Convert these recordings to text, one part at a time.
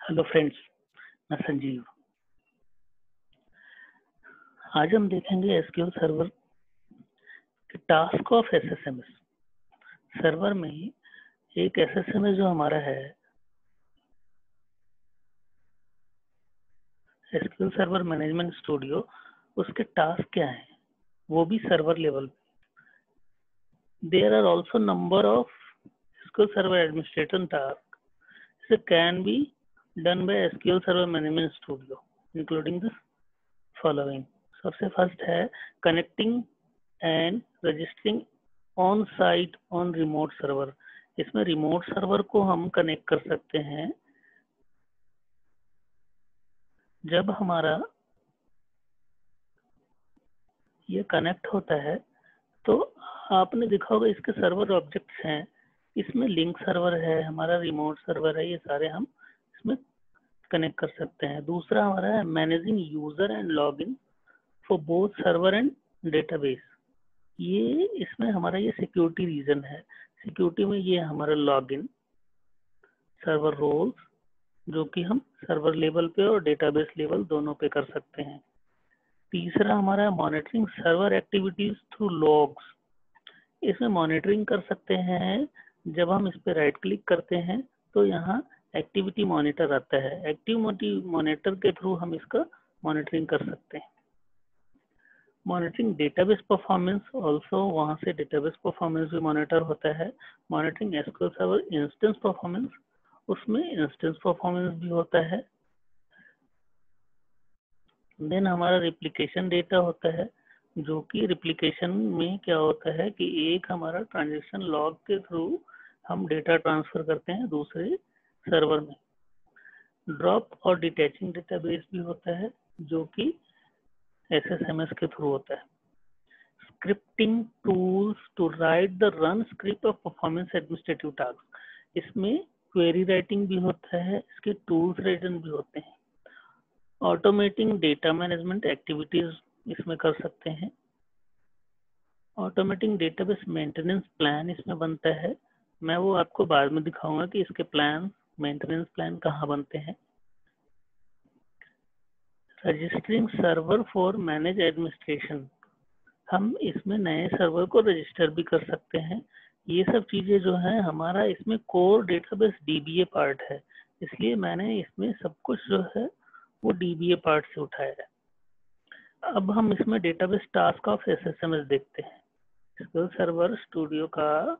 Hello friends मैं संजीव। आज हम देखेंगे एसक्यूएल सर्वर के टास्क ऑफ़ एसएसएमएस सर्वर में एक एसएसएमएस जो हमारा है, एसक्यूएल सर्वर मैनेजमेंट स्टूडियो, उसके टास्क क्या हैं? वो भी सर्वर लेवल पे। There are also number of SQL server administrator task can be done by SQL Server Management Studio, including the following. सबसे फ़र्स्ट है connecting and registering on site on remote server इसमें remote server को हम connect कर सकते हैं जब हमारा ये कनेक्ट होता है तो आपने देखा होगा इसके सर्वर ऑब्जेक्ट्स हैं इसमें लिंक सर्वर है हमारा रिमोट सर्वर है ये सारे हम इसमें कनेक्ट कर सकते हैं। दूसरा हमारा है managing user and log in for both server and database ये इसमें हमारा ये सिक्योरिटी रीजन है। सिक्योरिटी में ये हमारा लॉग इन सर्वर रोल्स जो कि हम सर्वर लेवल पे और डेटाबेस लेवल दोनों पे कर सकते हैं। तीसरा हमारा monitoring server activities through logs इसमें मॉनिटरिंग कर सकते हैं। जब हम इस पर राइट क्लिक करते हैं तो यहाँ एक्टिविटी मॉनिटर आता है। एक्टिविटी मॉनिटर के थ्रू हम इसका मॉनिटरिंग कर सकते हैं। मॉनिटरिंग डेटाबेस परफॉर्मेंस ऑल्सो वहाँ से डेटाबेस परफॉर्मेंस भी मॉनिटर होता है। Monitoring SQL server instance performance उसमें इंस्टेंस परफॉर्मेंस भी होता है। देन हमारा रिप्लिकेशन डेटा होता है, जो कि रिप्लिकेशन में क्या होता है कि एक हमारा ट्रांजेक्शन लॉग के थ्रू हम डेटा ट्रांसफ़र करते हैं दूसरे सर्वर में। ड्रॉप और डिटैचिंग डेटाबेस भी होता है, जो कि एसएसएमएस के थ्रू होता है। Scripting tools to write the run script of performance administrative task. इसमें क्वेरी राइटिंग भी होता है, इसके टूल्स राइटिंग भी होते हैं। ऑटोमेटिंग डेटा मैनेजमेंट एक्टिविटीज़ इसमें कर सकते हैं। ऑटोमेटिंग डेटाबेस मेंटेनेंस प्लान इसमें बनता है। मैं वो आपको बाद में दिखाऊँगा कि इसके प्लान मेंटेनेंस प्लान कहाँ बनते हैं? Registering server for manage administration हम इसमें नए सर्वर को रजिस्टर भी कर सकते हैं। ये सब चीज़ें जो है, हमारा इसमें कोर डेटाबेस डीबीए पार्ट है। इसलिए मैंने इसमें सब कुछ जो है, वो डीबीए पार्ट से उठाया है। अब हम इसमें डेटाबेस टास्क ऑफ़ एसएसएमएस देखते हैं। सर्वर स्टूडियो का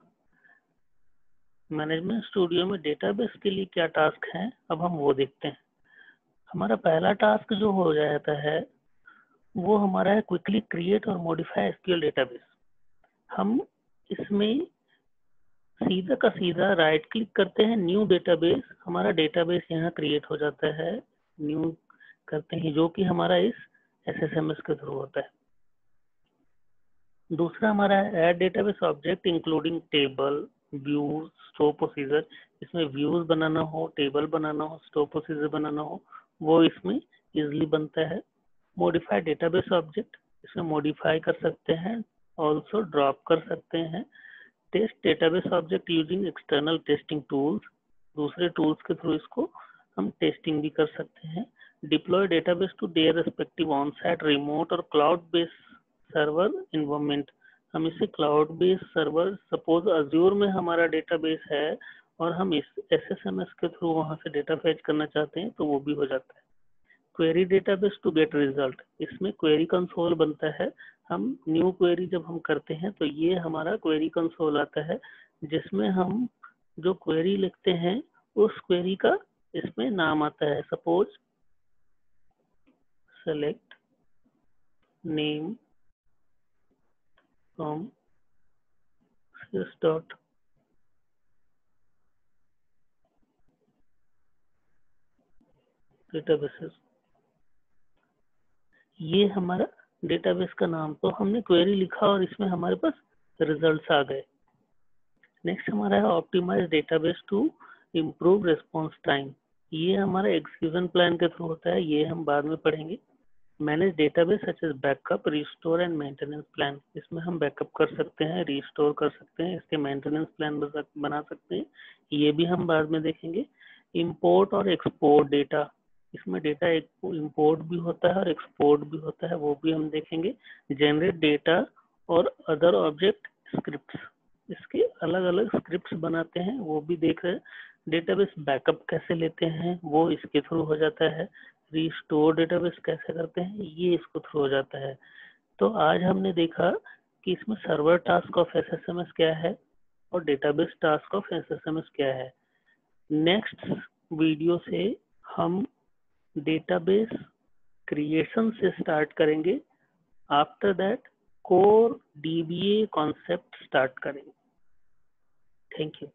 मैनेजमेंट स्टूडियो में डेटाबेस के लिए क्या टास्क हैं? अब हम वो देखते हैं। हमारा पहला टास्क जो हो जाता है, वो हमारा है क्विकली क्रिएट और मॉडिफाई एसक्यूएल डेटाबेस हम इसमें सीधा का सीधा राइट क्लिक करते हैं न्यू डेटाबेस हमारा डेटाबेस यहाँ क्रिएट हो जाता है न्यू करते हैं, जो कि हमारा इस एसएसएमएस के थ्रू होता है। दूसरा हमारा है add database object including table views store procedure इसमें व्यूज़ बनाना हो टेबल बनाना हो स्टोर प्रोसीजर बनाना हो, वो इसमें इजिली बनता है। मॉडिफाई डेटाबेस ऑब्जेक्ट इसमें मॉडिफाई कर सकते हैं ऑल्सो ड्रॉप कर सकते हैं। Test database object using external testing tools दूसरे टूल्स के थ्रू इसको हम टेस्टिंग भी कर सकते हैं। Deploy database to their respective on site remote और क्लाउड बेस्ड सर्वर इन्वायरमेंट हम इसे cloud based server suppose Azure में हमारा डेटाबेस है और हम इस एस एस एम एस के थ्रू वहाँ से डेटा फैच करना चाहते हैं तो वो भी हो जाता है। Query database to get result इसमें क्वेरी कंसोल बनता है। हम न्यू क्वेरी जब हम करते हैं तो ये हमारा क्वेरी कंसोल आता है, जिसमें हम जो क्वेरी लिखते हैं, उस क्वेरी का इसमें नाम आता है। Suppose select name from sys dot. Databases. ये हमारा डेटाबेस का नाम तो हमने क्वेरी लिखा और इसमें हमारे पास रिजल्ट्स आ गए। नेक्स्ट हमारा है optimise database to improve response time ये हमारा एग्जीक्यूशन प्लान के थ्रू होता है, ये हम बाद में पढ़ेंगे। Manage database such as backup restore and maintenance plan इसमें हम बैकअप कर सकते हैं रिस्टोर कर सकते हैं, इसके मेंटेनेंस प्लान बना सकते हैं। ये भी हम बाद में देखेंगे। इंपोर्ट और एक्सपोर्ट डेटा इसमें डेटा इंपोर्ट भी होता है और एक्सपोर्ट भी होता है, वो भी हम देखेंगे। जनरेट डेटा और अदर ऑब्जेक्ट स्क्रिप्ट इसके अलग अलग स्क्रिप्ट बनाते हैं, वो भी देख रहे हैं। डेटाबेस बैकअप कैसे लेते हैं, वो इसके थ्रू हो जाता है। रिस्टोर डेटाबेस कैसे करते हैं, ये इसको थ्रू हो जाता है। तो आज हमने देखा कि इसमें सर्वर टास्क ऑफ़ एसएसएमएस क्या है और डेटाबेस टास्क ऑफ़ एसएसएमएस क्या है। नेक्स्ट वीडियो से हम डेटाबेस क्रिएशन से स्टार्ट करेंगे। After that core DBA concept start करेंगे। Thank you